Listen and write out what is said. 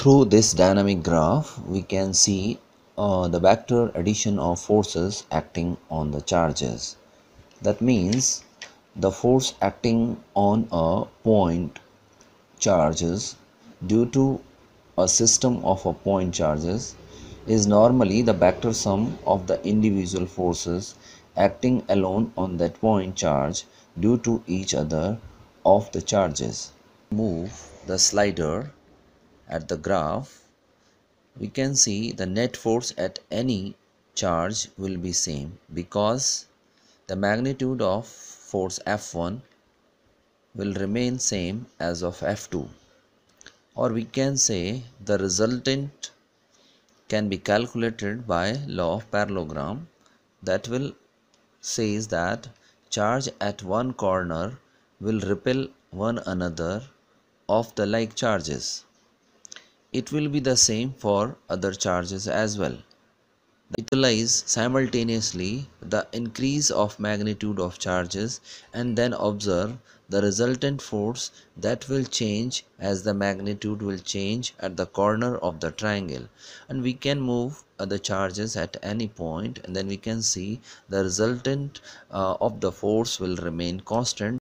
Through this dynamic graph, we can see uh, the vector addition of forces acting on the charges. That means the force acting on a point charges due to a system of a point charges is normally the vector sum of the individual forces acting alone on that point charge due to each other of the charges. Move the slider at the graph, we can see the net force at any charge will be same because the magnitude of force F1 will remain same as of F2 or we can say the resultant can be calculated by law of parallelogram that will says that charge at one corner will repel one another of the like charges it will be the same for other charges as well. Utilize simultaneously the increase of magnitude of charges and then observe the resultant force that will change as the magnitude will change at the corner of the triangle and we can move the charges at any point and then we can see the resultant uh, of the force will remain constant